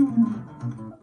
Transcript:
Mm-hmm.